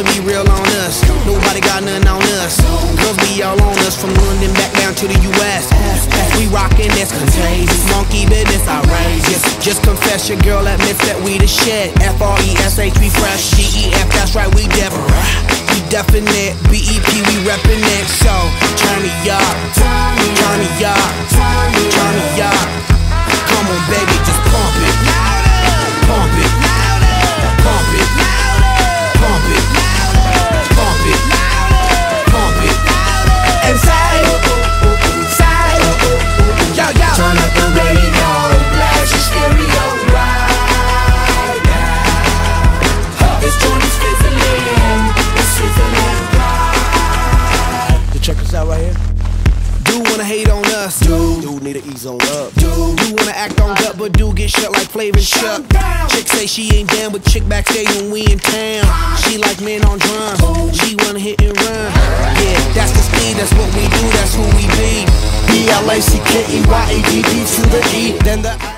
I'ma be real on us. Nobody got nothing on us. Girls be all on us from London back down to the US. We rockin' that's contagious. Monkey business outrageous. Just confess your girl admits that we the shit. F R E S H, we fresh. G E F, that's right, we different. We definite. B E P, we reppin' it. So, turn me Do wanna hate on us, dude. Dude need to ease on up. Dude, do wanna act on gut, but do get shut like Flavor Shut. Chick say she ain't down, but chick backstage when we in town. She like men on drum. She wanna hit and run. Yeah, that's the speed, that's what we do, that's who we be. B L A C K E Y A D D to the E. Then the